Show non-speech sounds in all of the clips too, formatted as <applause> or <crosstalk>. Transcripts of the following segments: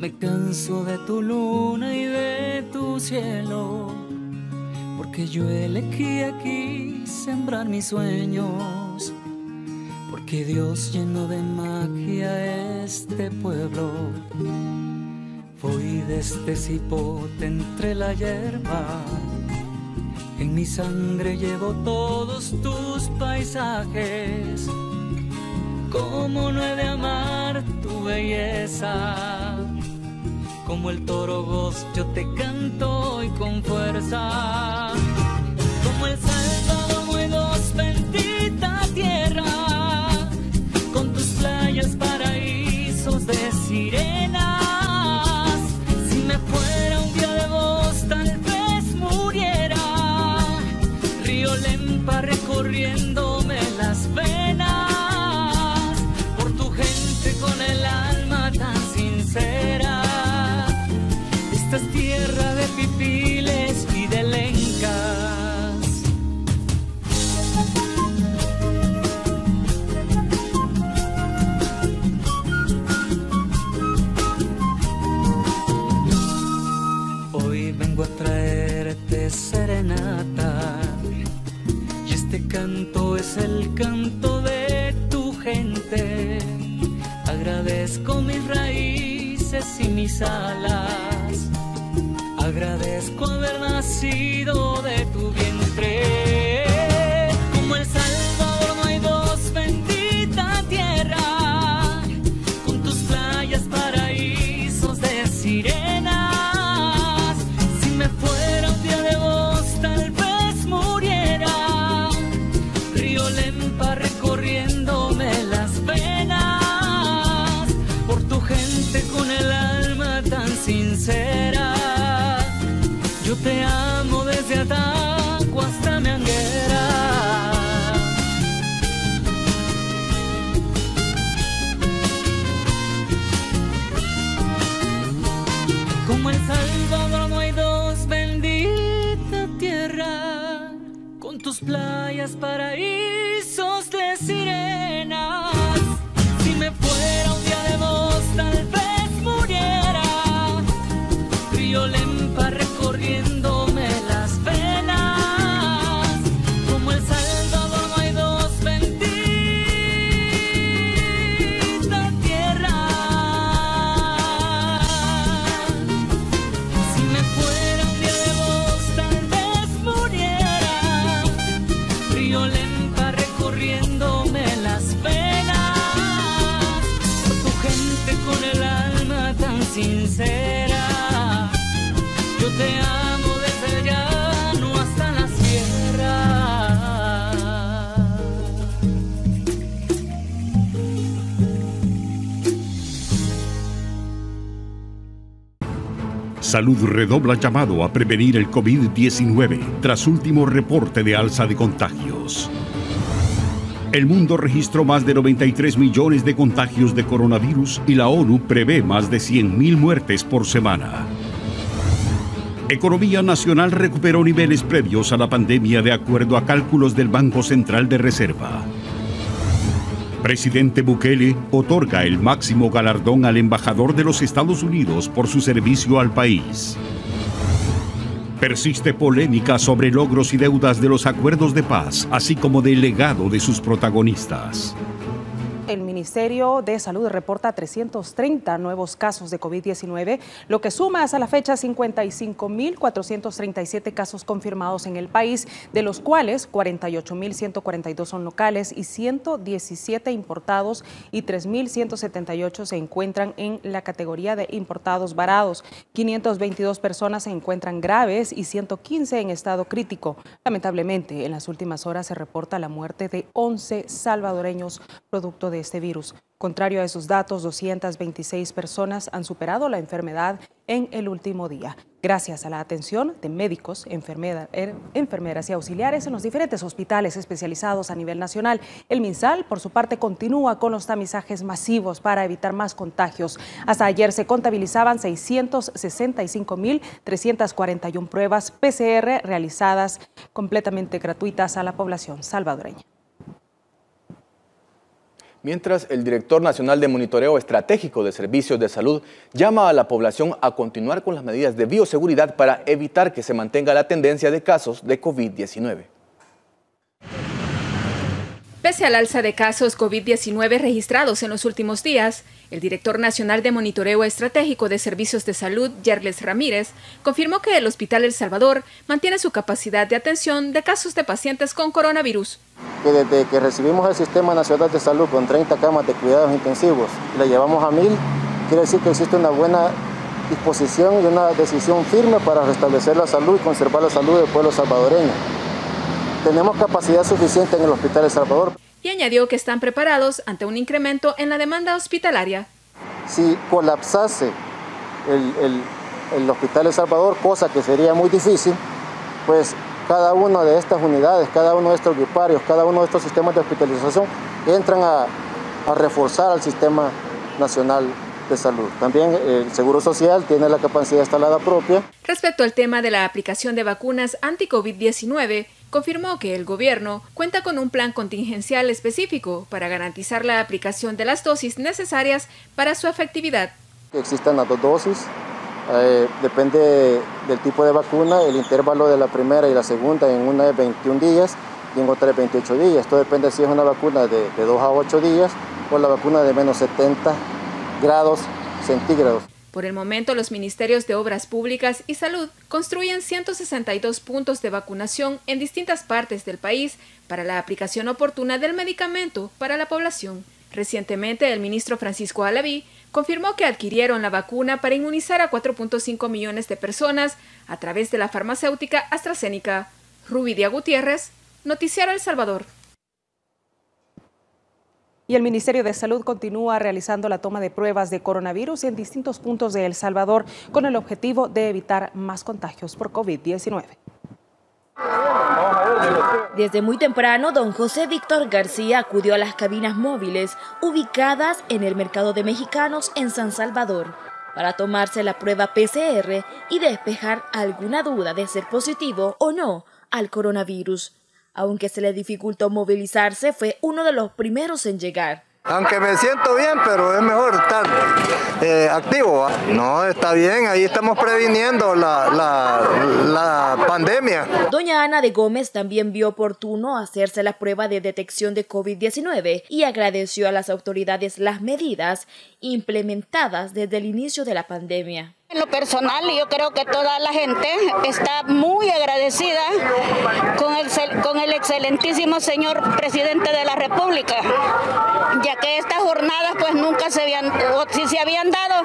Me canso de tu luna y de tu cielo, porque yo elegí aquí sembrar mis sueños, porque Dios llenó de magia este pueblo. Voy de este cipote entre la hierba, en mi sangre llevo todos tus paisajes. Como no he de amar tu belleza? Como el toro voz yo te canto hoy con fuerza. Como el Salvador muy dos bendita tierra, con tus playas paraísos de sirenas. Si me fuera un día de vos, tal vez muriera. Río Lempa recorriéndome Salud redobla llamado a prevenir el COVID-19 tras último reporte de alza de contagios. El mundo registró más de 93 millones de contagios de coronavirus y la ONU prevé más de 100.000 muertes por semana. Economía nacional recuperó niveles previos a la pandemia de acuerdo a cálculos del Banco Central de Reserva. Presidente Bukele otorga el máximo galardón al embajador de los Estados Unidos por su servicio al país. Persiste polémica sobre logros y deudas de los acuerdos de paz, así como del legado de sus protagonistas. El Ministerio de Salud reporta 330 nuevos casos de COVID-19, lo que suma hasta la fecha 55.437 casos confirmados en el país, de los cuales 48.142 son locales y 117 importados y 3.178 se encuentran en la categoría de importados varados. 522 personas se encuentran graves y 115 en estado crítico. Lamentablemente, en las últimas horas se reporta la muerte de 11 salvadoreños producto de este virus. Contrario a esos datos, 226 personas han superado la enfermedad en el último día, gracias a la atención de médicos, er- enfermeras y auxiliares en los diferentes hospitales especializados a nivel nacional. El MinSal, por su parte, continúa con los tamizajes masivos para evitar más contagios. Hasta ayer se contabilizaban 665.341 pruebas PCR realizadas completamente gratuitas a la población salvadoreña. Mientras el director nacional de monitoreo estratégico de servicios de salud llama a la población a continuar con las medidas de bioseguridad para evitar que se mantenga la tendencia de casos de COVID-19. Pese al alza de casos COVID-19 registrados en los últimos días, el director nacional de monitoreo estratégico de servicios de salud, Yerles Ramírez, confirmó que el Hospital El Salvador mantiene su capacidad de atención de casos de pacientes con coronavirus. Que desde que recibimos el Sistema Nacional de Salud con 30 camas de cuidados intensivos, la llevamos a mil, quiere decir que existe una buena disposición y una decisión firme para restablecer la salud y conservar la salud del pueblo salvadoreño tenemos capacidad suficiente en el Hospital El Salvador. Y añadió que están preparados ante un incremento en la demanda hospitalaria. Si colapsase el, el Hospital El Salvador, cosa que sería muy difícil, pues cada una de estas unidades, cada uno de estos equiparios, cada uno de estos sistemas de hospitalización entran a, a reforzar al sistema nacional de salud. También el Seguro Social tiene la capacidad instalada propia. Respecto al tema de la aplicación de vacunas anti-COVID-19, confirmó que el gobierno cuenta con un plan contingencial específico para garantizar la aplicación de las dosis necesarias para su efectividad. Existen las dos dosis, eh, depende del tipo de vacuna, el intervalo de la primera y la segunda en una es 21 días y en otra es 28 días. Esto depende si es una vacuna de, de 2 a 8 días o la vacuna de menos 70 grados centígrados. Por el momento, los ministerios de Obras Públicas y Salud construyen 162 puntos de vacunación en distintas partes del país para la aplicación oportuna del medicamento para la población. Recientemente, el ministro Francisco Alaví confirmó que adquirieron la vacuna para inmunizar a 4.5 millones de personas a través de la farmacéutica AstraZeneca. Rubidia Gutiérrez, Noticiero El Salvador. Y el Ministerio de Salud continúa realizando la toma de pruebas de coronavirus en distintos puntos de El Salvador con el objetivo de evitar más contagios por COVID-19. Desde muy temprano, don José Víctor García acudió a las cabinas móviles ubicadas en el Mercado de Mexicanos en San Salvador para tomarse la prueba PCR y despejar alguna duda de ser positivo o no al coronavirus. Aunque se le dificultó movilizarse, fue uno de los primeros en llegar. Aunque me siento bien, pero es mejor estar eh, activo. No, está bien, ahí estamos previniendo la, la, pandemia. Doña Ana de Gómez también vio oportuno hacerse la prueba de detección de COVID-19 y agradeció a las autoridades las medidas implementadas desde el inicio de la pandemia. En lo personal, yo creo que toda la gente está muy agradecida con el, con el excelentísimo señor presidente de la República, ya que estas jornadas pues nunca se habían, o se habían dado,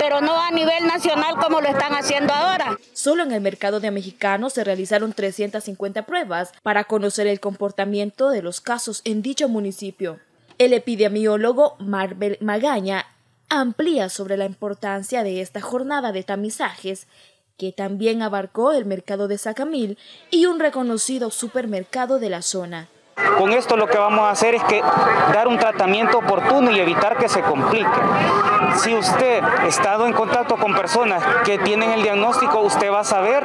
pero no a nivel nacional como lo están haciendo ahora. Solo en el mercado de mexicanos se realizaron 350 pruebas para conocer el comportamiento de los casos en dicho municipio. El epidemiólogo Marvel Magaña amplía sobre la importancia de esta jornada de tamizajes que también abarcó el mercado de Sacamil y un reconocido supermercado de la zona. Con esto lo que vamos a hacer es dar un tratamiento oportuno y evitar que se complique. Si usted ha estado en contacto con personas que tienen el diagnóstico, usted va a saber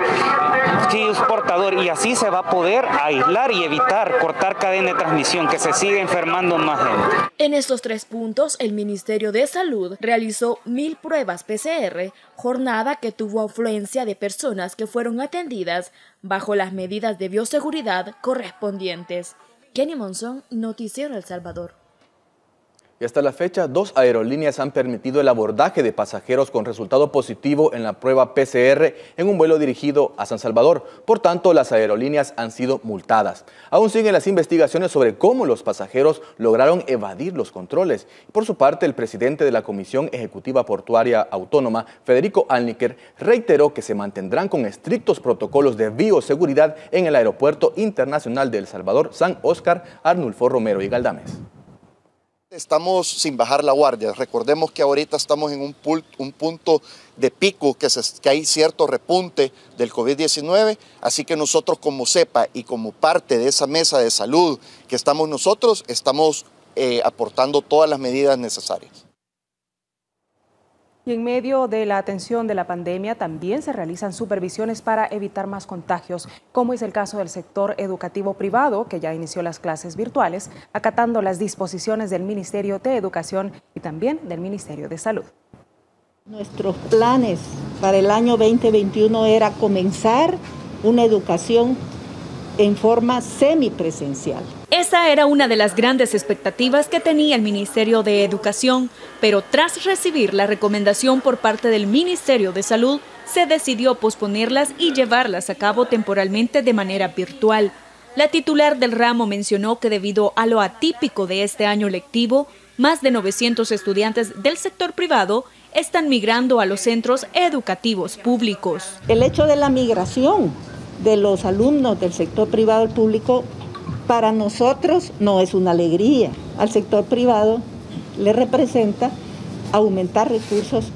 si es portador y así se va a poder aislar y evitar cortar cadena de transmisión, que se siga enfermando más gente. En estos tres puntos, el Ministerio de Salud realizó mil pruebas PCR, jornada que tuvo afluencia de personas que fueron atendidas bajo las medidas de bioseguridad correspondientes. Kenny Monzón, Noticiero El Salvador. Y hasta la fecha, dos aerolíneas han permitido el abordaje de pasajeros con resultado positivo en la prueba PCR en un vuelo dirigido a San Salvador. Por tanto, las aerolíneas han sido multadas. Aún siguen las investigaciones sobre cómo los pasajeros lograron evadir los controles. Por su parte, el presidente de la Comisión Ejecutiva Portuaria Autónoma, Federico Alniker, reiteró que se mantendrán con estrictos protocolos de bioseguridad en el Aeropuerto Internacional de El Salvador, San Oscar, Arnulfo Romero y Galdames. Estamos sin bajar la guardia. Recordemos que ahorita estamos en un, un punto de pico, que, que, hay cierto repunte del COVID-19, así que nosotros como CEPA y como parte de esa mesa de salud que estamos nosotros, estamos eh, aportando todas las medidas necesarias. Y en medio de la atención de la pandemia también se realizan supervisiones para evitar más contagios, como es el caso del sector educativo privado, que ya inició las clases virtuales, acatando las disposiciones del Ministerio de Educación y también del Ministerio de Salud. Nuestros planes para el año 2021 era comenzar una educación en forma semipresencial. Esa era una de las grandes expectativas que tenía el Ministerio de Educación, pero tras recibir la recomendación por parte del Ministerio de Salud, se decidió posponerlas y llevarlas a cabo temporalmente de manera virtual. La titular del ramo mencionó que debido a lo atípico de este año lectivo, más de 900 estudiantes del sector privado están migrando a los centros educativos públicos. El hecho de la migración de los alumnos del sector privado al público, para nosotros no es una alegría. Al sector privado le representa aumentar recursos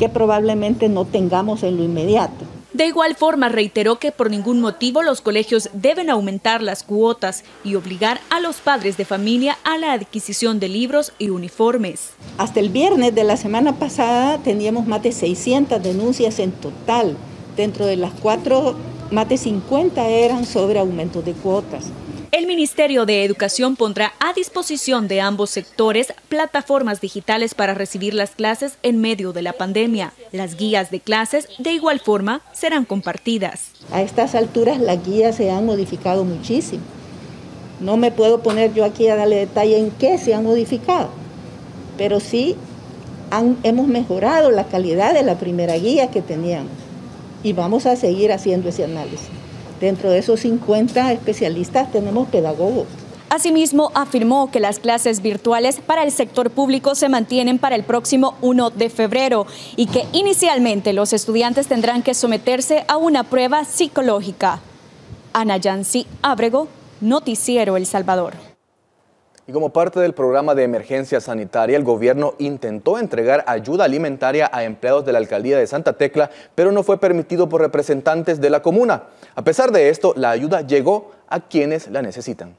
que probablemente no tengamos en lo inmediato. De igual forma, reiteró que por ningún motivo los colegios deben aumentar las cuotas y obligar a los padres de familia a la adquisición de libros y uniformes. Hasta el viernes de la semana pasada teníamos más de 600 denuncias en total, dentro de las cuatro más de 50 eran sobre aumentos de cuotas. El Ministerio de Educación pondrá a disposición de ambos sectores plataformas digitales para recibir las clases en medio de la pandemia. Las guías de clases, de igual forma, serán compartidas. A estas alturas las guías se han modificado muchísimo. No me puedo poner yo aquí a darle detalle en qué se han modificado, pero sí hemos mejorado la calidad de la primera guía que teníamos y vamos a seguir haciendo ese análisis. Dentro de esos 50 especialistas tenemos pedagogos. Asimismo, afirmó que las clases virtuales para el sector público se mantienen para el próximo 1 de febrero y que inicialmente los estudiantes tendrán que someterse a una prueba psicológica. Ana Yancy Ábrego, Noticiero El Salvador. Y como parte del programa de emergencia sanitaria, el gobierno intentó entregar ayuda alimentaria a empleados de la alcaldía de Santa Tecla, pero no fue permitido por representantes de la comuna. A pesar de esto, la ayuda llegó a quienes la necesitan.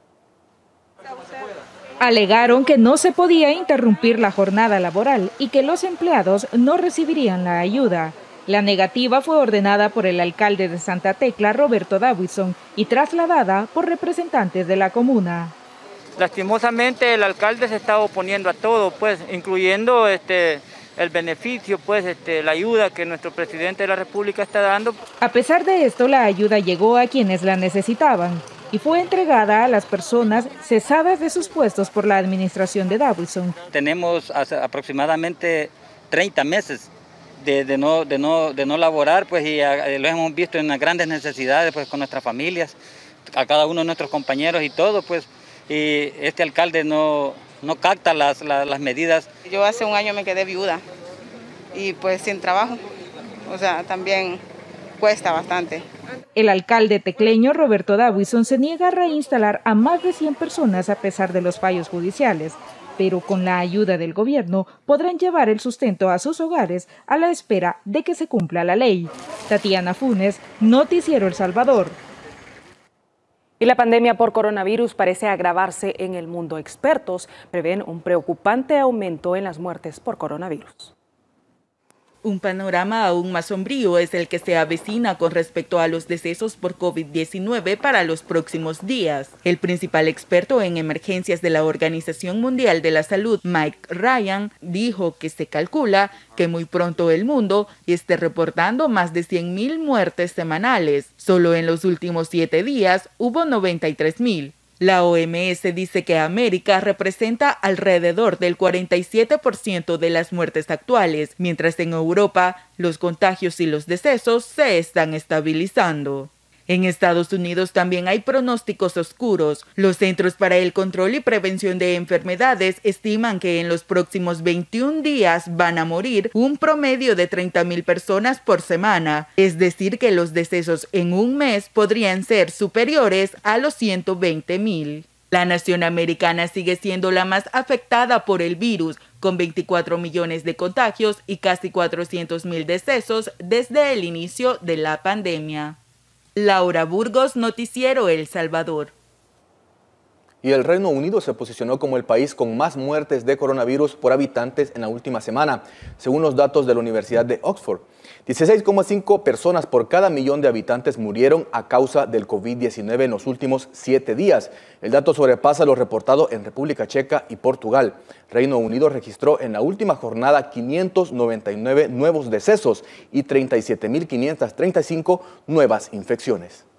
Alegaron que no se podía interrumpir la jornada laboral y que los empleados no recibirían la ayuda. La negativa fue ordenada por el alcalde de Santa Tecla, Roberto Davison, y trasladada por representantes de la comuna. Lastimosamente el alcalde se está oponiendo a todo, pues, incluyendo este, el beneficio, pues, este, la ayuda que nuestro presidente de la República está dando. A pesar de esto, la ayuda llegó a quienes la necesitaban y fue entregada a las personas cesadas de sus puestos por la administración de Davison. Tenemos aproximadamente 30 meses de, no, de, no, de no laborar, pues, y lo hemos visto en las grandes necesidades, pues, con nuestras familias, a cada uno de nuestros compañeros y todo, pues, y este alcalde no, no capta las, las, medidas. Yo hace un año me quedé viuda y pues sin trabajo, o sea, también cuesta bastante. El alcalde tecleño Roberto Davison se niega a reinstalar a más de 100 personas a pesar de los fallos judiciales, pero con la ayuda del gobierno podrán llevar el sustento a sus hogares a la espera de que se cumpla la ley. Tatiana Funes, Noticiero El Salvador. Y la pandemia por coronavirus parece agravarse en el mundo. Expertos prevén un preocupante aumento en las muertes por coronavirus. Un panorama aún más sombrío es el que se avecina con respecto a los decesos por COVID-19 para los próximos días. El principal experto en emergencias de la Organización Mundial de la Salud, Mike Ryan, dijo que se calcula que muy pronto el mundo esté reportando más de 100.000 muertes semanales. Solo en los últimos siete días hubo 93.000. La OMS dice que América representa alrededor del 47% de las muertes actuales, mientras en Europa los contagios y los decesos se están estabilizando. En Estados Unidos también hay pronósticos oscuros. Los Centros para el Control y Prevención de Enfermedades estiman que en los próximos 21 días van a morir un promedio de 30.000 personas por semana, es decir, que los decesos en un mes podrían ser superiores a los 120.000. La nación americana sigue siendo la más afectada por el virus, con 24 millones de contagios y casi 400 mil decesos desde el inicio de la pandemia. Laura Burgos, Noticiero El Salvador. Y el Reino Unido se posicionó como el país con más muertes de coronavirus por habitantes en la última semana, según los datos de la Universidad de Oxford. 16,5 personas por cada millón de habitantes murieron a causa del COVID-19 en los últimos siete días. El dato sobrepasa lo reportado en República Checa y Portugal. Reino Unido registró en la última jornada 599 nuevos decesos y 37.535 nuevas infecciones.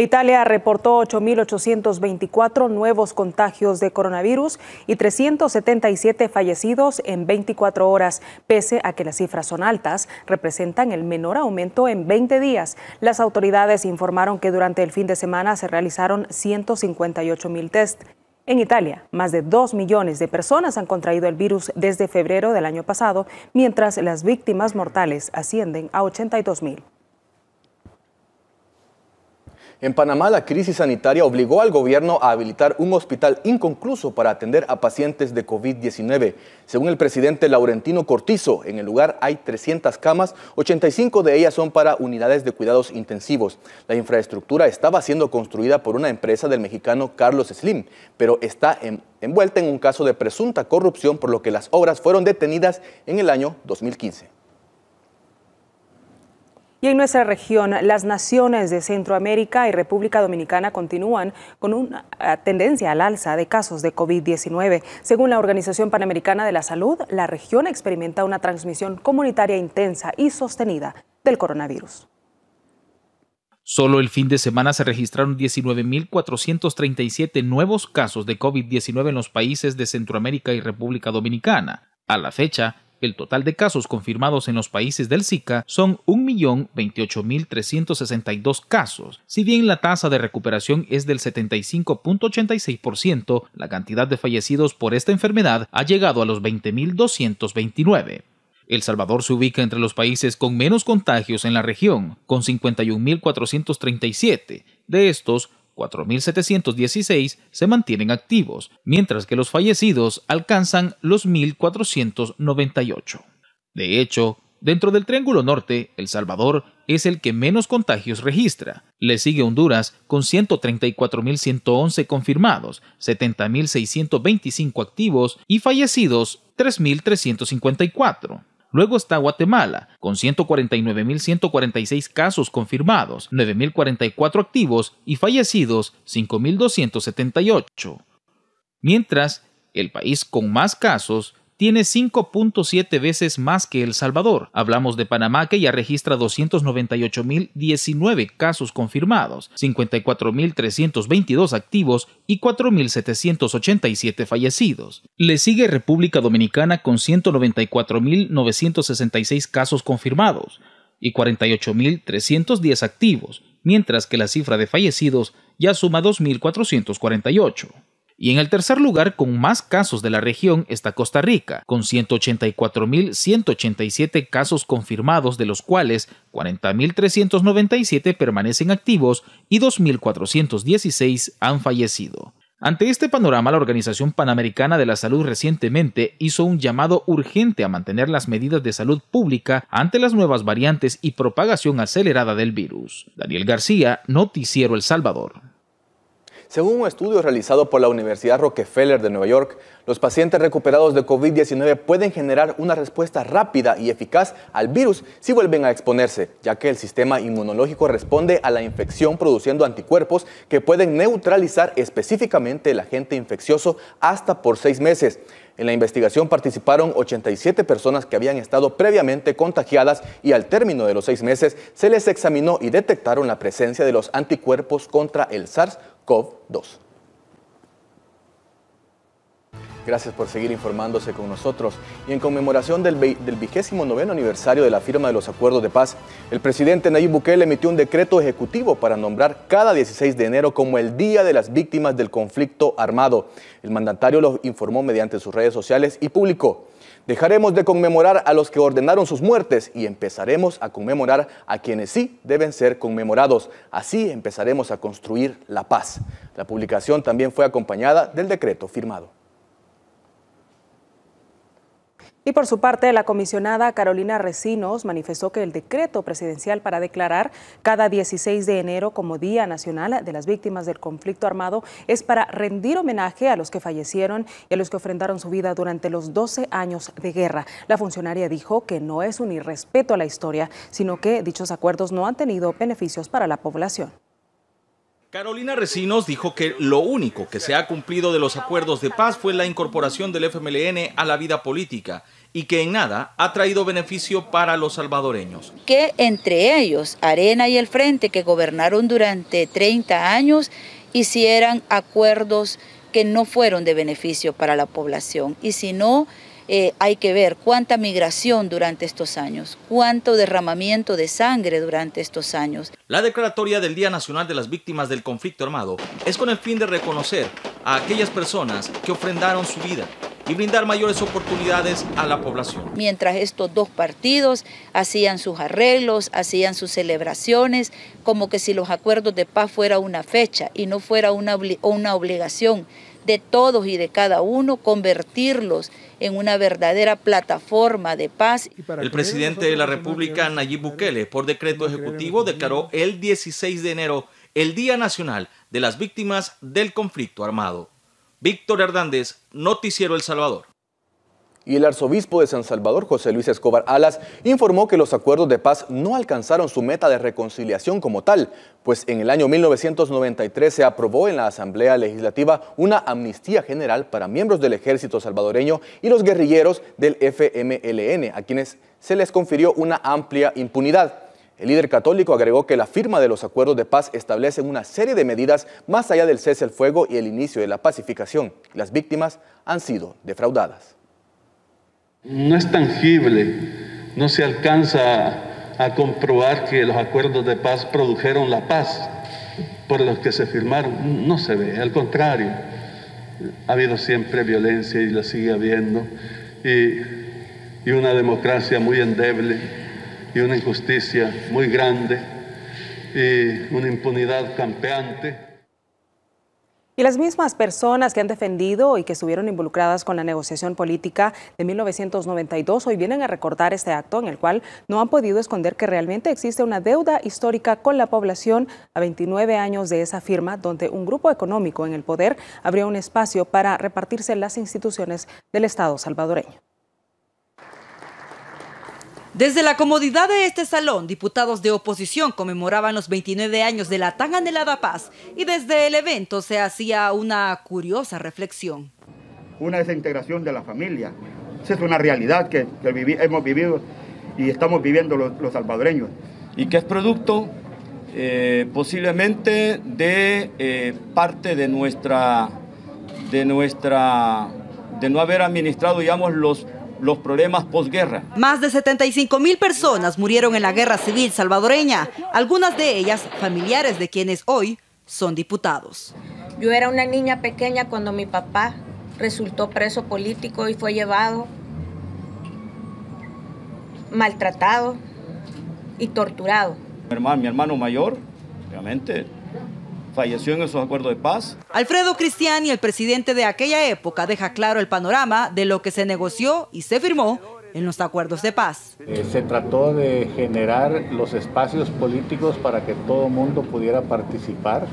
Italia reportó 8.824 nuevos contagios de coronavirus y 377 fallecidos en 24 horas. Pese a que las cifras son altas, representan el menor aumento en 20 días. Las autoridades informaron que durante el fin de semana se realizaron 158 mil test. En Italia, más de 2 millones de personas han contraído el virus desde febrero del año pasado, mientras las víctimas mortales ascienden a 82 mil. En Panamá, la crisis sanitaria obligó al gobierno a habilitar un hospital inconcluso para atender a pacientes de COVID-19. Según el presidente Laurentino Cortizo, en el lugar hay 300 camas, 85 de ellas son para unidades de cuidados intensivos. La infraestructura estaba siendo construida por una empresa del mexicano Carlos Slim, pero está envuelta en un caso de presunta corrupción, por lo que las obras fueron detenidas en el año 2015. Y en nuestra región, las naciones de Centroamérica y República Dominicana continúan con una eh, tendencia al alza de casos de COVID-19. Según la Organización Panamericana de la Salud, la región experimenta una transmisión comunitaria intensa y sostenida del coronavirus. Solo el fin de semana se registraron 19.437 nuevos casos de COVID-19 en los países de Centroamérica y República Dominicana. A la fecha, el total de casos confirmados en los países del Zika son 1.028.362 casos. Si bien la tasa de recuperación es del 75.86%, la cantidad de fallecidos por esta enfermedad ha llegado a los 20.229. El Salvador se ubica entre los países con menos contagios en la región, con 51.437. De estos, 4.716 se mantienen activos, mientras que los fallecidos alcanzan los 1.498. De hecho, dentro del Triángulo Norte, El Salvador es el que menos contagios registra. Le sigue Honduras con 134.111 confirmados, 70.625 activos y fallecidos 3.354. Luego está Guatemala, con 149.146 casos confirmados, 9.044 activos y fallecidos 5.278. Mientras, el país con más casos tiene 5.7 veces más que El Salvador. Hablamos de Panamá que ya registra 298.019 casos confirmados, 54.322 activos y 4.787 fallecidos. Le sigue República Dominicana con 194.966 casos confirmados y 48.310 activos, mientras que la cifra de fallecidos ya suma 2.448. Y en el tercer lugar, con más casos de la región, está Costa Rica, con 184.187 casos confirmados, de los cuales 40.397 permanecen activos y 2.416 han fallecido. Ante este panorama, la Organización Panamericana de la Salud recientemente hizo un llamado urgente a mantener las medidas de salud pública ante las nuevas variantes y propagación acelerada del virus. Daniel García, Noticiero El Salvador. Según un estudio realizado por la Universidad Rockefeller de Nueva York, los pacientes recuperados de COVID-19 pueden generar una respuesta rápida y eficaz al virus si vuelven a exponerse, ya que el sistema inmunológico responde a la infección produciendo anticuerpos que pueden neutralizar específicamente el agente infeccioso hasta por seis meses. En la investigación participaron 87 personas que habían estado previamente contagiadas y al término de los seis meses se les examinó y detectaron la presencia de los anticuerpos contra el SARS-CoV. SARS-CoV-2. Gracias por seguir informándose con nosotros. Y en conmemoración del, del vigésimo noveno aniversario de la firma de los acuerdos de paz, el presidente Nayib Bukele emitió un decreto ejecutivo para nombrar cada 16 de enero como el Día de las Víctimas del Conflicto Armado. El mandatario lo informó mediante sus redes sociales y publicó Dejaremos de conmemorar a los que ordenaron sus muertes y empezaremos a conmemorar a quienes sí deben ser conmemorados. Así empezaremos a construir la paz. La publicación también fue acompañada del decreto firmado. Y por su parte, la comisionada Carolina Recinos manifestó que el decreto presidencial para declarar cada 16 de enero como Día Nacional de las Víctimas del Conflicto Armado es para rendir homenaje a los que fallecieron y a los que ofrendaron su vida durante los 12 años de guerra. La funcionaria dijo que no es un irrespeto a la historia, sino que dichos acuerdos no han tenido beneficios para la población. Carolina Recinos dijo que lo único que se ha cumplido de los acuerdos de paz fue la incorporación del FMLN a la vida política y que en nada ha traído beneficio para los salvadoreños. Que entre ellos, Arena y el Frente, que gobernaron durante 30 años, hicieran acuerdos que no fueron de beneficio para la población. Y si no, eh, hay que ver cuánta migración durante estos años, cuánto derramamiento de sangre durante estos años. La declaratoria del Día Nacional de las Víctimas del Conflicto Armado es con el fin de reconocer a aquellas personas que ofrendaron su vida y brindar mayores oportunidades a la población. Mientras estos dos partidos hacían sus arreglos, hacían sus celebraciones, como que si los acuerdos de paz fuera una fecha y no fuera una, una obligación de todos y de cada uno, convertirlos en una verdadera plataforma de paz. El presidente de la República, Nayib Bukele, por decreto ejecutivo, declaró el 16 de enero el Día Nacional de las Víctimas del Conflicto Armado. Víctor Hernández, Noticiero El Salvador y el arzobispo de San Salvador, José Luis Escobar Alas, informó que los acuerdos de paz no alcanzaron su meta de reconciliación como tal, pues en el año 1993 se aprobó en la Asamblea Legislativa una amnistía general para miembros del ejército salvadoreño y los guerrilleros del FMLN, a quienes se les confirió una amplia impunidad. El líder católico agregó que la firma de los acuerdos de paz establece una serie de medidas más allá del cese al fuego y el inicio de la pacificación. Las víctimas han sido defraudadas. No es tangible, no se alcanza a comprobar que los acuerdos de paz produjeron la paz por los que se firmaron, no se ve, al contrario, ha habido siempre violencia y la sigue habiendo, y, y una democracia muy endeble, y una injusticia muy grande, y una impunidad campeante. Y las mismas personas que han defendido y que estuvieron involucradas con la negociación política de 1992 hoy vienen a recordar este acto en el cual no han podido esconder que realmente existe una deuda histórica con la población a 29 años de esa firma, donde un grupo económico en el poder abrió un espacio para repartirse las instituciones del Estado salvadoreño. Desde la comodidad de este salón, diputados de oposición conmemoraban los 29 años de la tan anhelada paz y desde el evento se hacía una curiosa reflexión. Una desintegración de la familia. Esa es una realidad que, hemos vivido y estamos viviendo los, salvadoreños. Y que es producto eh, posiblemente de eh, parte de nuestra, de nuestra, de no haber administrado, digamos, los los problemas posguerra. Más de 75 mil personas murieron en la guerra civil salvadoreña, algunas de ellas familiares de quienes hoy son diputados. Yo era una niña pequeña cuando mi papá resultó preso político y fue llevado maltratado y torturado. Mi hermano, mi hermano mayor, obviamente, falleció en esos acuerdos de paz. Alfredo Cristiani, el presidente de aquella época, deja claro el panorama de lo que se negoció y se firmó en los acuerdos de paz. Eh, se trató de generar los espacios políticos para que todo el mundo pudiera participar,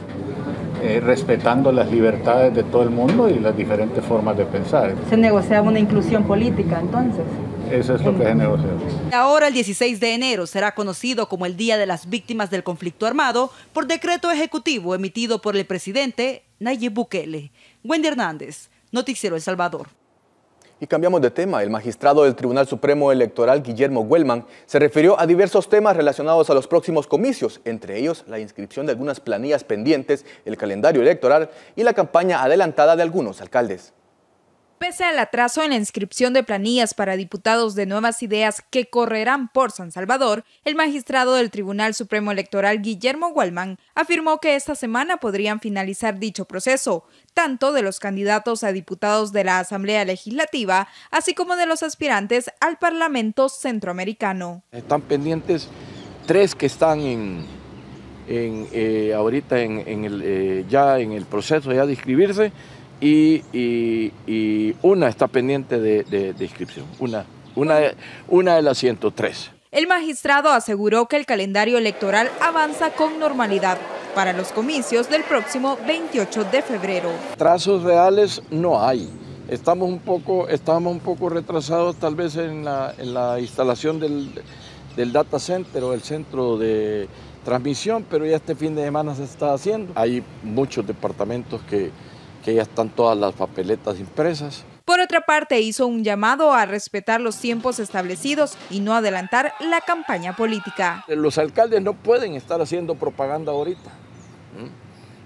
eh, respetando las libertades de todo el mundo y las diferentes formas de pensar. Se negociaba una inclusión política entonces. Eso es lo que se negoció. Ahora el 16 de enero será conocido como el Día de las Víctimas del Conflicto Armado por decreto ejecutivo emitido por el presidente Nayib Bukele. Wendy Hernández, Noticiero El Salvador. Y cambiamos de tema. El magistrado del Tribunal Supremo Electoral, Guillermo Huelman, se refirió a diversos temas relacionados a los próximos comicios, entre ellos la inscripción de algunas planillas pendientes, el calendario electoral y la campaña adelantada de algunos alcaldes. Pese al atraso en la inscripción de planillas para diputados de nuevas ideas que correrán por San Salvador, el magistrado del Tribunal Supremo Electoral Guillermo Gualman afirmó que esta semana podrían finalizar dicho proceso, tanto de los candidatos a diputados de la Asamblea Legislativa, así como de los aspirantes al Parlamento Centroamericano. Están pendientes tres que están en, eh, ahorita en, el, eh, ya en el proceso ya de inscribirse y, una está pendiente de, inscripción, una una, una de las 103. El magistrado aseguró que el calendario electoral avanza con normalidad para los comicios del próximo 28 de febrero. Trazos reales no hay. Estamos un poco, estamos un poco retrasados tal vez en la, en la instalación del, del data center o el centro de transmisión, pero ya este fin de semana se está haciendo. Hay muchos departamentos que, que ya están todas las papeletas impresas. Por otra parte, hizo un llamado a respetar los tiempos establecidos y no adelantar la campaña política. Los alcaldes no pueden estar haciendo propaganda ahorita.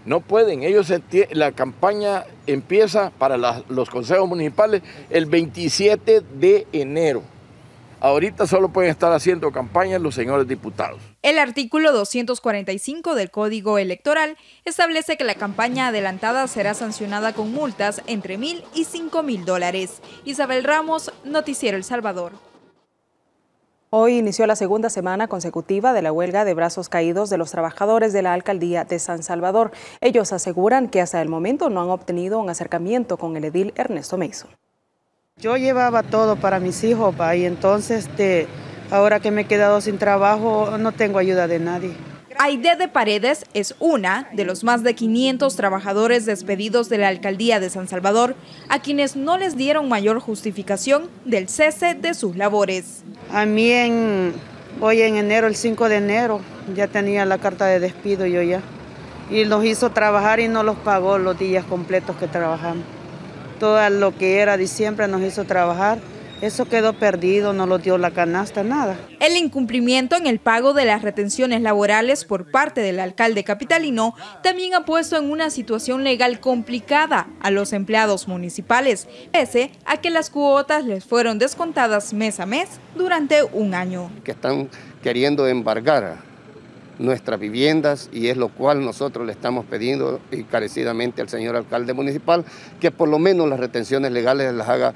No pueden. Ellos la campaña empieza para los consejos municipales el 27 de enero. Ahorita solo pueden estar haciendo campañas los señores diputados. El artículo 245 del Código Electoral establece que la campaña adelantada será sancionada con multas entre mil y cinco mil dólares. Isabel Ramos, Noticiero El Salvador. Hoy inició la segunda semana consecutiva de la huelga de brazos caídos de los trabajadores de la alcaldía de San Salvador. Ellos aseguran que hasta el momento no han obtenido un acercamiento con el edil Ernesto Mason. Yo llevaba todo para mis hijos, pa, y entonces este, ahora que me he quedado sin trabajo no tengo ayuda de nadie. Aide de Paredes es una de los más de 500 trabajadores despedidos de la alcaldía de San Salvador, a quienes no les dieron mayor justificación del cese de sus labores. A mí en, hoy en enero, el 5 de enero, ya tenía la carta de despido yo ya. Y nos hizo trabajar y no los pagó los días completos que trabajamos todo lo que era diciembre nos hizo trabajar. Eso quedó perdido, no lo dio la canasta, nada. El incumplimiento en el pago de las retenciones laborales por parte del alcalde capitalino también ha puesto en una situación legal complicada a los empleados municipales, pese a que las cuotas les fueron descontadas mes a mes durante un año. Que están queriendo embargar nuestras viviendas y es lo cual nosotros le estamos pidiendo encarecidamente al señor alcalde municipal que por lo menos las retenciones legales las haga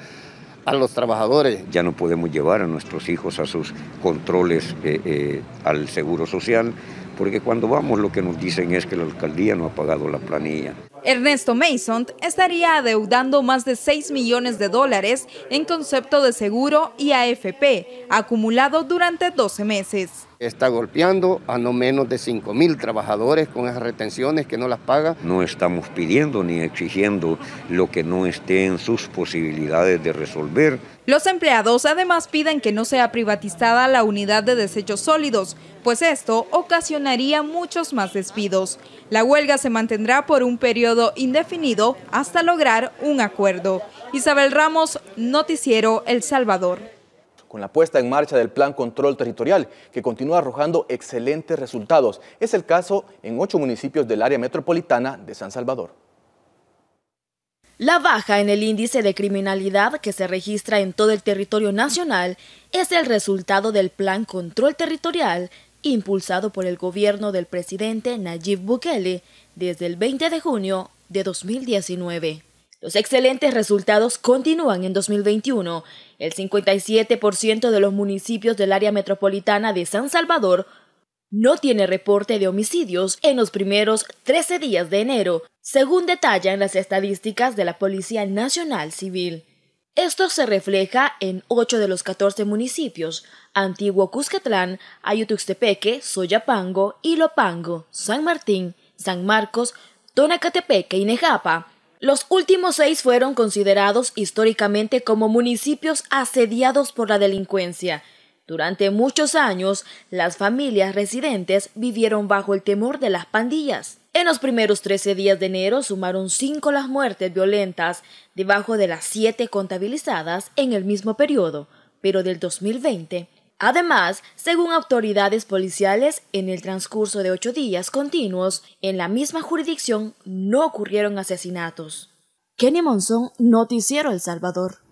a los trabajadores. Ya no podemos llevar a nuestros hijos a sus controles eh, eh, al seguro social, porque cuando vamos lo que nos dicen es que la alcaldía no ha pagado la planilla. Ernesto Mason estaría adeudando más de 6 millones de dólares en concepto de seguro y AFP, acumulado durante 12 meses está golpeando a no menos de 5 mil trabajadores con esas retenciones que no las paga. No estamos pidiendo ni exigiendo lo que no esté en sus posibilidades de resolver. Los empleados además piden que no sea privatizada la unidad de desechos sólidos, pues esto ocasionaría muchos más despidos. La huelga se mantendrá por un periodo indefinido hasta lograr un acuerdo. Isabel Ramos, Noticiero El Salvador con la puesta en marcha del Plan Control Territorial, que continúa arrojando excelentes resultados. Es el caso en ocho municipios del área metropolitana de San Salvador. La baja en el índice de criminalidad que se registra en todo el territorio nacional es el resultado del Plan Control Territorial impulsado por el gobierno del presidente Nayib Bukele desde el 20 de junio de 2019. Los excelentes resultados continúan en 2021. El 57% de los municipios del área metropolitana de San Salvador no tiene reporte de homicidios en los primeros 13 días de enero, según detallan las estadísticas de la Policía Nacional Civil. Esto se refleja en 8 de los 14 municipios, Antiguo Cuscatlán, Ayutuxtepeque, Soyapango, Ilopango, San Martín, San Marcos, Tonacatepeque y Nejapa, los últimos seis fueron considerados históricamente como municipios asediados por la delincuencia. Durante muchos años, las familias residentes vivieron bajo el temor de las pandillas. En los primeros 13 días de enero sumaron cinco las muertes violentas, debajo de las siete contabilizadas en el mismo periodo, pero del 2020 Además, según autoridades policiales, en el transcurso de ocho días continuos, en la misma jurisdicción no ocurrieron asesinatos. Kenny Monzón, Noticiero El Salvador.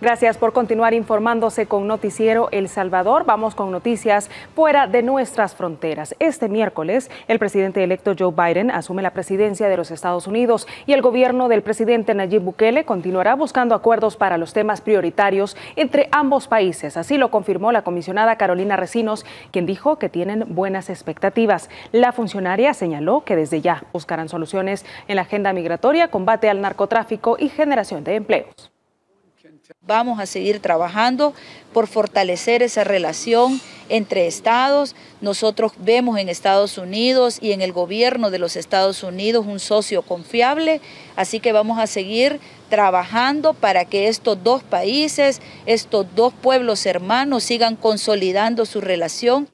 Gracias por continuar informándose con Noticiero El Salvador. Vamos con noticias fuera de nuestras fronteras. Este miércoles, el presidente electo Joe Biden asume la presidencia de los Estados Unidos y el gobierno del presidente Nayib Bukele continuará buscando acuerdos para los temas prioritarios entre ambos países. Así lo confirmó la comisionada Carolina Recinos, quien dijo que tienen buenas expectativas. La funcionaria señaló que desde ya buscarán soluciones en la agenda migratoria, combate al narcotráfico y generación de empleos. Vamos a seguir trabajando por fortalecer esa relación entre estados. Nosotros vemos en Estados Unidos y en el gobierno de los Estados Unidos un socio confiable, así que vamos a seguir trabajando para que estos dos países, estos dos pueblos hermanos sigan consolidando su relación.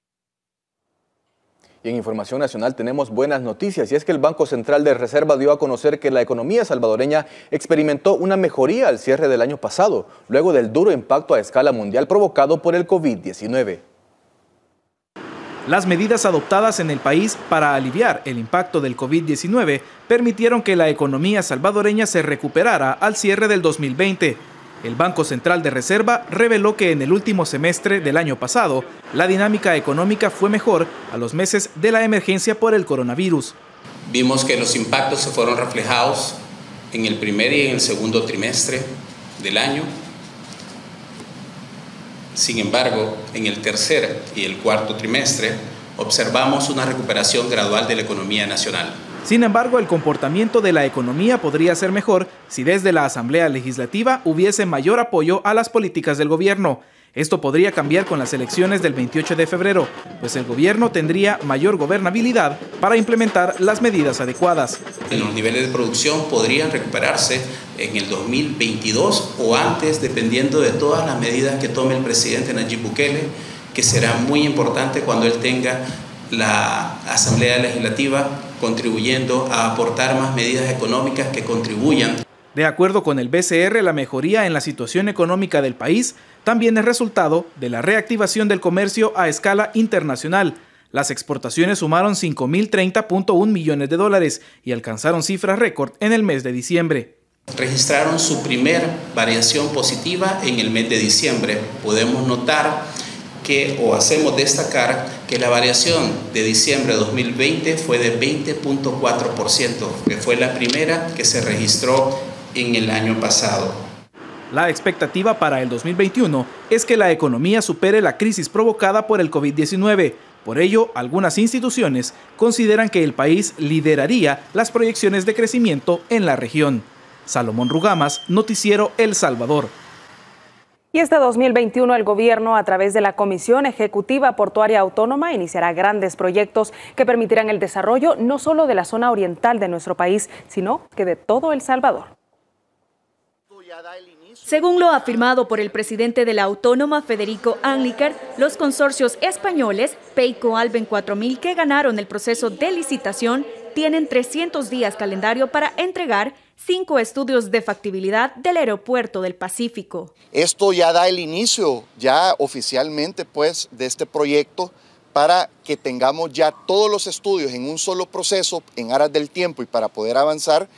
Y en Información Nacional tenemos buenas noticias y es que el Banco Central de Reserva dio a conocer que la economía salvadoreña experimentó una mejoría al cierre del año pasado, luego del duro impacto a escala mundial provocado por el COVID-19. Las medidas adoptadas en el país para aliviar el impacto del COVID-19 permitieron que la economía salvadoreña se recuperara al cierre del 2020 el Banco Central de Reserva reveló que en el último semestre del año pasado, la dinámica económica fue mejor a los meses de la emergencia por el coronavirus. Vimos que los impactos se fueron reflejados en el primer y en el segundo trimestre del año. Sin embargo, en el tercer y el cuarto trimestre observamos una recuperación gradual de la economía nacional. Sin embargo, el comportamiento de la economía podría ser mejor si desde la Asamblea Legislativa hubiese mayor apoyo a las políticas del gobierno. Esto podría cambiar con las elecciones del 28 de febrero, pues el gobierno tendría mayor gobernabilidad para implementar las medidas adecuadas. Los niveles de producción podrían recuperarse en el 2022 o antes, dependiendo de todas las medidas que tome el presidente Nayib Bukele, que será muy importante cuando él tenga la Asamblea Legislativa contribuyendo a aportar más medidas económicas que contribuyan. De acuerdo con el BCR, la mejoría en la situación económica del país también es resultado de la reactivación del comercio a escala internacional. Las exportaciones sumaron 5.030.1 millones de dólares y alcanzaron cifras récord en el mes de diciembre. Registraron su primer variación positiva en el mes de diciembre. Podemos notar que, o hacemos destacar que la variación de diciembre de 2020 fue de 20.4%, que fue la primera que se registró en el año pasado. La expectativa para el 2021 es que la economía supere la crisis provocada por el COVID-19. Por ello, algunas instituciones consideran que el país lideraría las proyecciones de crecimiento en la región. Salomón Rugamas, Noticiero El Salvador. Y este 2021 el gobierno, a través de la Comisión Ejecutiva Portuaria Autónoma, iniciará grandes proyectos que permitirán el desarrollo no solo de la zona oriental de nuestro país, sino que de todo El Salvador. Según lo afirmado por el presidente de la Autónoma, Federico Anliker, los consorcios españoles, Peico Alben 4000, que ganaron el proceso de licitación, tienen 300 días calendario para entregar cinco estudios de factibilidad del aeropuerto del Pacífico. Esto ya da el inicio, ya oficialmente, pues, de este proyecto para que tengamos ya todos los estudios en un solo proceso, en aras del tiempo y para poder avanzar,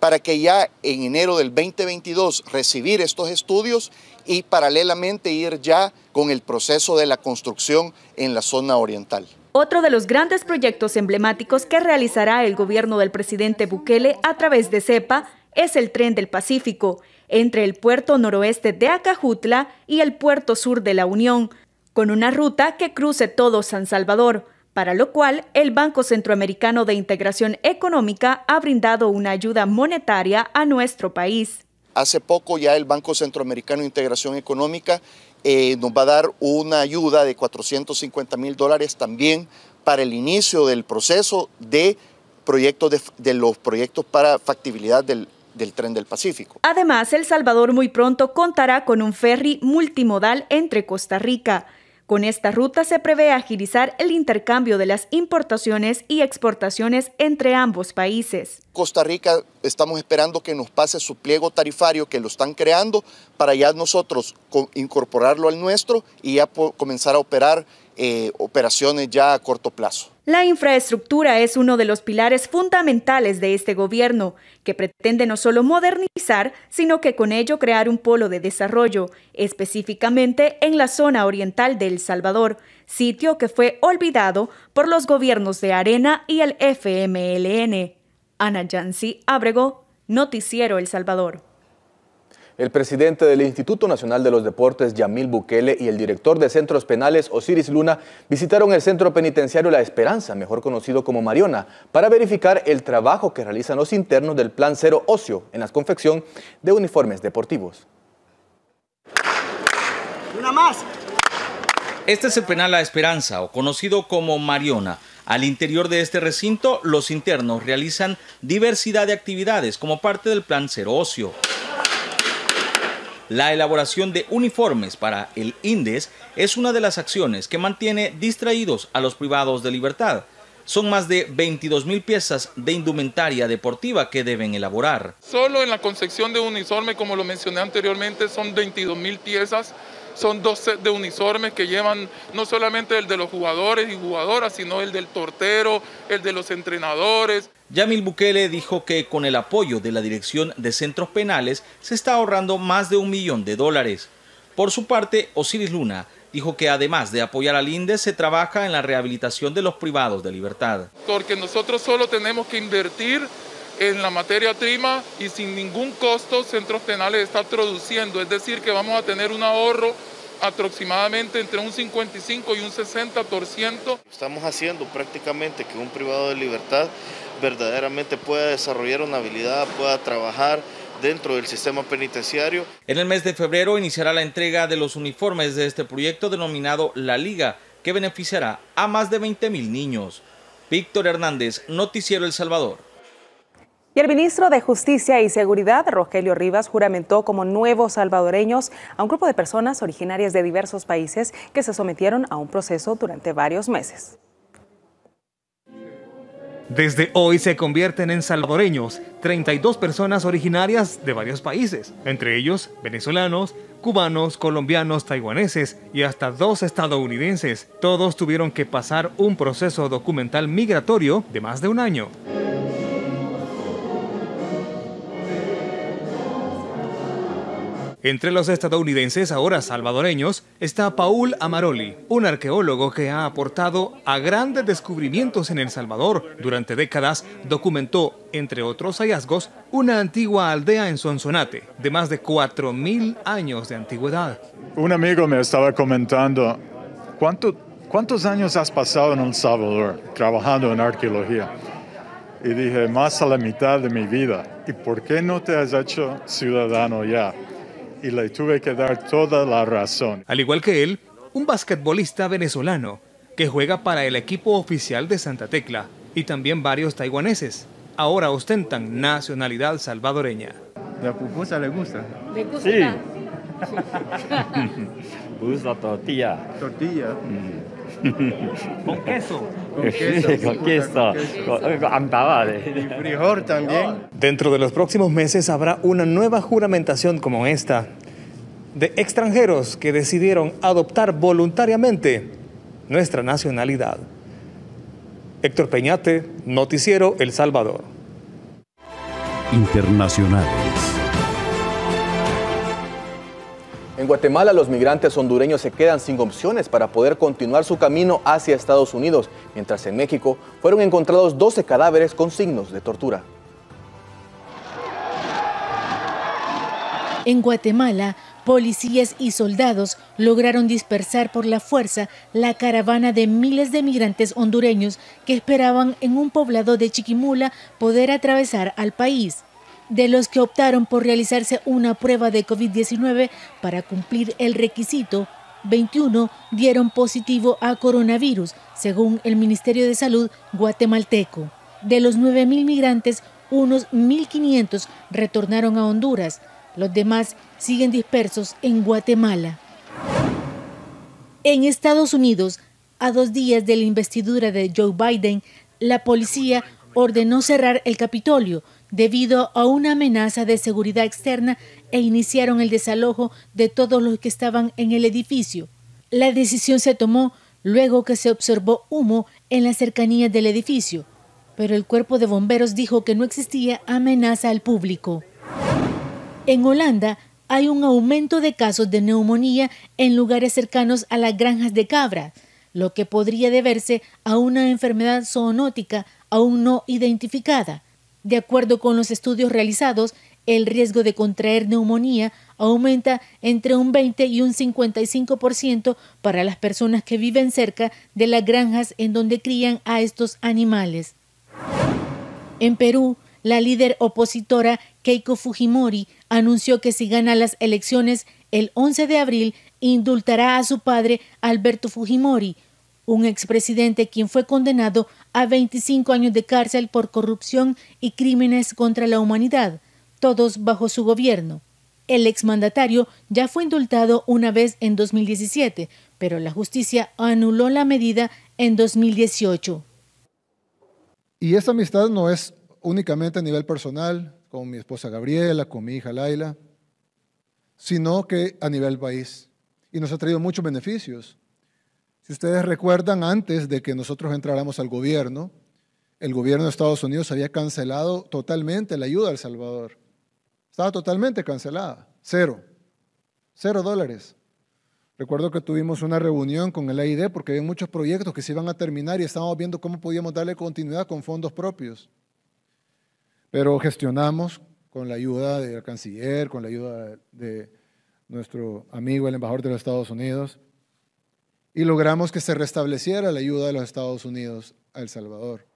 para que ya en enero del 2022 recibir estos estudios y paralelamente ir ya con el proceso de la construcción en la zona oriental. Otro de los grandes proyectos emblemáticos que realizará el gobierno del presidente Bukele a través de CEPA es el tren del Pacífico, entre el puerto noroeste de Acajutla y el puerto sur de la Unión, con una ruta que cruce todo San Salvador, para lo cual el Banco Centroamericano de Integración Económica ha brindado una ayuda monetaria a nuestro país. Hace poco ya el Banco Centroamericano de Integración Económica eh, nos va a dar una ayuda de 450 mil dólares también para el inicio del proceso de proyectos de, los proyectos para factibilidad del, del tren del Pacífico. Además, El Salvador muy pronto contará con un ferry multimodal entre Costa Rica, con esta ruta se prevé agilizar el intercambio de las importaciones y exportaciones entre ambos países. Costa Rica estamos esperando que nos pase su pliego tarifario que lo están creando para ya nosotros incorporarlo al nuestro y ya comenzar a operar eh, operaciones ya a corto plazo. La infraestructura es uno de los pilares fundamentales de este gobierno, que pretende no solo modernizar, sino que con ello crear un polo de desarrollo, específicamente en la zona oriental de El Salvador, sitio que fue olvidado por los gobiernos de Arena y el FMLN. Ana Yancy Abrego, Noticiero El Salvador. El presidente del Instituto Nacional de los Deportes, Yamil Bukele, y el director de centros penales, Osiris Luna, visitaron el centro penitenciario La Esperanza, mejor conocido como Mariona, para verificar el trabajo que realizan los internos del Plan Cero Ocio en la confección de uniformes deportivos. más. Este es el penal La Esperanza, o conocido como Mariona. Al interior de este recinto, los internos realizan diversidad de actividades como parte del plan Cero Ocio. La elaboración de uniformes para el INDES es una de las acciones que mantiene distraídos a los privados de libertad. Son más de 22 mil piezas de indumentaria deportiva que deben elaborar. Solo en la concepción de uniforme, como lo mencioné anteriormente, son 22 mil piezas son dos sets de uniformes que llevan no solamente el de los jugadores y jugadoras, sino el del tortero, el de los entrenadores. Yamil Bukele dijo que con el apoyo de la Dirección de Centros Penales se está ahorrando más de un millón de dólares. Por su parte, Osiris Luna dijo que además de apoyar al INDE, se trabaja en la rehabilitación de los privados de libertad. Porque nosotros solo tenemos que invertir en la materia prima y sin ningún costo Centros Penales está produciendo, es decir, que vamos a tener un ahorro aproximadamente entre un 55 y un 60%. Estamos haciendo prácticamente que un privado de libertad verdaderamente pueda desarrollar una habilidad, pueda trabajar dentro del sistema penitenciario. En el mes de febrero iniciará la entrega de los uniformes de este proyecto denominado La Liga, que beneficiará a más de 20 mil niños. Víctor Hernández, Noticiero El Salvador. Y el ministro de Justicia y Seguridad, Rogelio Rivas, juramentó como nuevos salvadoreños a un grupo de personas originarias de diversos países que se sometieron a un proceso durante varios meses. Desde hoy se convierten en salvadoreños 32 personas originarias de varios países, entre ellos venezolanos, cubanos, colombianos, taiwaneses y hasta dos estadounidenses. Todos tuvieron que pasar un proceso documental migratorio de más de un año. Entre los estadounidenses ahora salvadoreños está Paul Amaroli, un arqueólogo que ha aportado a grandes descubrimientos en El Salvador. Durante décadas documentó, entre otros hallazgos, una antigua aldea en Sonsonate, de más de 4.000 años de antigüedad. Un amigo me estaba comentando, ¿cuántos años has pasado en El Salvador trabajando en arqueología? Y dije, más a la mitad de mi vida. ¿Y por qué no te has hecho ciudadano ya? Y le tuve que dar toda la razón. Al igual que él, un basquetbolista venezolano que juega para el equipo oficial de Santa Tecla y también varios taiwaneses. Ahora ostentan nacionalidad salvadoreña. ¿La pupusa le gusta? ¿Le gusta? Sí. <laughs> gusta tortilla. Tortilla. Con queso. Con queso. con queso. Con frijol también. Dentro de los próximos meses habrá una nueva juramentación como esta de extranjeros que decidieron adoptar voluntariamente nuestra nacionalidad. Héctor Peñate, Noticiero El Salvador. Internacionales. En Guatemala, los migrantes hondureños se quedan sin opciones para poder continuar su camino hacia Estados Unidos, mientras en México fueron encontrados 12 cadáveres con signos de tortura. En Guatemala, policías y soldados lograron dispersar por la fuerza la caravana de miles de migrantes hondureños que esperaban en un poblado de Chiquimula poder atravesar al país de los que optaron por realizarse una prueba de COVID-19 para cumplir el requisito, 21 dieron positivo a coronavirus, según el Ministerio de Salud guatemalteco. De los 9.000 migrantes, unos 1.500 retornaron a Honduras. Los demás siguen dispersos en Guatemala. En Estados Unidos, a dos días de la investidura de Joe Biden, la policía ordenó cerrar el Capitolio debido a una amenaza de seguridad externa e iniciaron el desalojo de todos los que estaban en el edificio. La decisión se tomó luego que se observó humo en las cercanías del edificio, pero el cuerpo de bomberos dijo que no existía amenaza al público. En Holanda hay un aumento de casos de neumonía en lugares cercanos a las granjas de cabra, lo que podría deberse a una enfermedad zoonótica aún no identificada. De acuerdo con los estudios realizados, el riesgo de contraer neumonía aumenta entre un 20 y un 55% para las personas que viven cerca de las granjas en donde crían a estos animales. En Perú, la líder opositora Keiko Fujimori anunció que si gana las elecciones, el 11 de abril indultará a su padre Alberto Fujimori, un expresidente quien fue condenado a 25 años de cárcel por corrupción y crímenes contra la humanidad, todos bajo su gobierno. El exmandatario ya fue indultado una vez en 2017, pero la justicia anuló la medida en 2018. Y esta amistad no es únicamente a nivel personal, con mi esposa Gabriela, con mi hija Laila, sino que a nivel país. Y nos ha traído muchos beneficios. Si ustedes recuerdan, antes de que nosotros entráramos al gobierno, el gobierno de Estados Unidos había cancelado totalmente la ayuda a El Salvador. Estaba totalmente cancelada, cero, cero dólares. Recuerdo que tuvimos una reunión con el AID porque había muchos proyectos que se iban a terminar y estábamos viendo cómo podíamos darle continuidad con fondos propios. Pero gestionamos con la ayuda del canciller, con la ayuda de nuestro amigo, el embajador de los Estados Unidos, y logramos que se restableciera la ayuda de los Estados Unidos a El Salvador.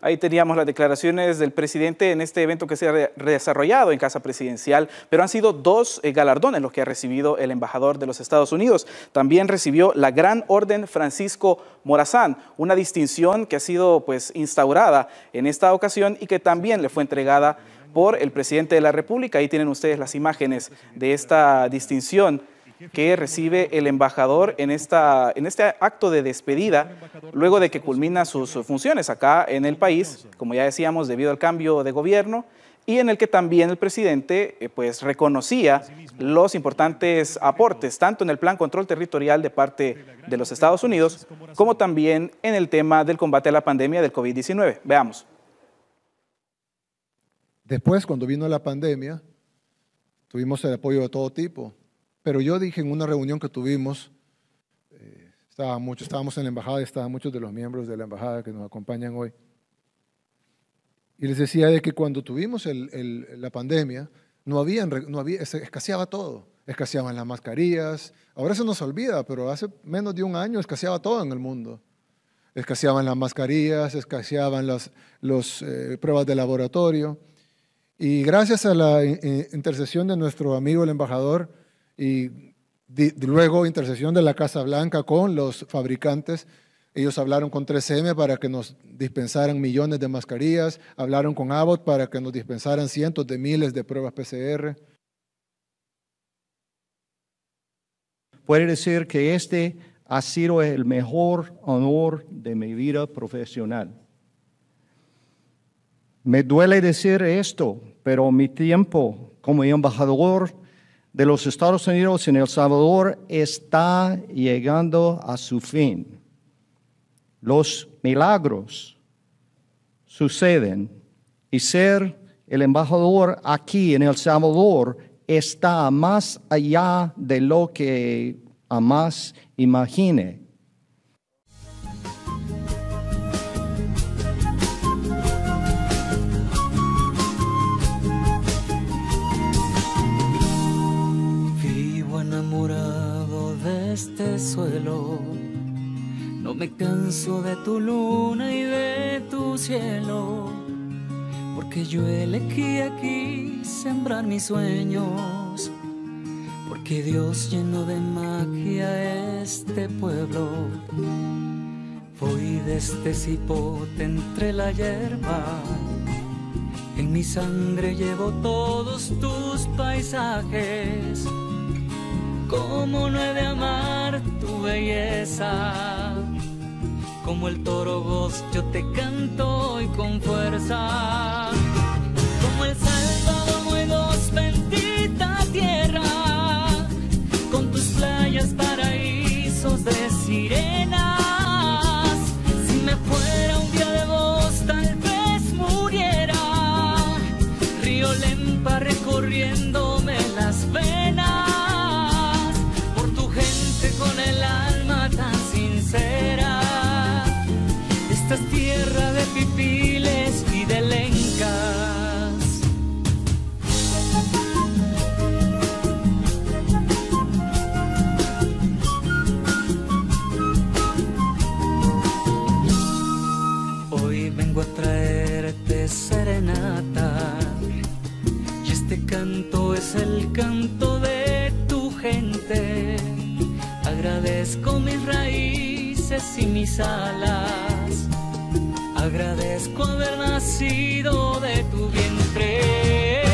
Ahí teníamos las declaraciones del presidente en este evento que se ha desarrollado en Casa Presidencial, pero han sido dos eh, galardones los que ha recibido el embajador de los Estados Unidos. También recibió la Gran Orden Francisco Morazán, una distinción que ha sido pues instaurada en esta ocasión y que también le fue entregada por el presidente de la República. Ahí tienen ustedes las imágenes de esta distinción que recibe el embajador en, esta, en este acto de despedida, luego de que culmina sus funciones acá en el país, como ya decíamos, debido al cambio de gobierno, y en el que también el presidente eh, pues, reconocía los importantes aportes, tanto en el plan control territorial de parte de los Estados Unidos, como también en el tema del combate a la pandemia del COVID-19. Veamos. Después, cuando vino la pandemia, tuvimos el apoyo de todo tipo, pero yo dije en una reunión que tuvimos, eh, estaba mucho, estábamos en la embajada, estaban muchos de los miembros de la embajada que nos acompañan hoy. Y les decía de que cuando tuvimos la pandemia, no había, no había, escaseaba todo. Escaseaban las mascarillas. Ahora se nos olvida, pero hace menos de un año escaseaba todo en el mundo. Escaseaban las mascarillas, escaseaban las los, eh, pruebas de laboratorio. Y gracias a la eh, intercesión de nuestro amigo el embajador, y luego intercesión de la Casa Blanca con los fabricantes. Ellos hablaron con 3M para que nos dispensaran millones de mascarillas, hablaron con Abbott para que nos dispensaran cientos de miles de pruebas PCR. Puede decir que este ha sido el mejor honor de mi vida profesional. Me duele decir esto, pero mi tiempo como embajador de los Estados Unidos en El Salvador está llegando a su fin. Los milagros suceden y ser el embajador aquí en El Salvador está más allá de lo que jamás imagine. Me canso de tu luna y de tu cielo, porque yo elegí aquí sembrar mis sueños, porque Dios llenó de magia este pueblo. Voy de este cipote entre la hierba, en mi sangre llevo todos tus paisajes ¿Cómo no he de amar tu belleza? Como el toro voz yo te canto y con fuerza. Como el Salvador muy dos bendita tierra, con tus playas paraísos de sirenas. Si me fuera un día de vos, tal vez muriera. Río Lempa recorriéndome las venas. Esta es el canto de tu gente. Agradezco mis raíces y mis alas. Agradezco haber nacido de tu vientre.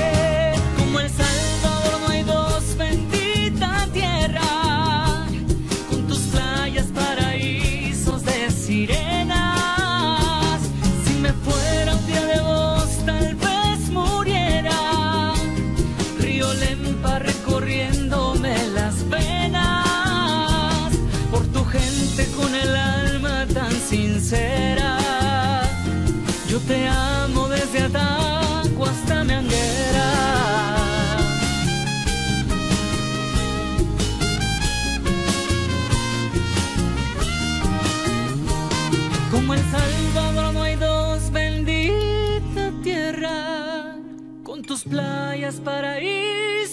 Para paraíso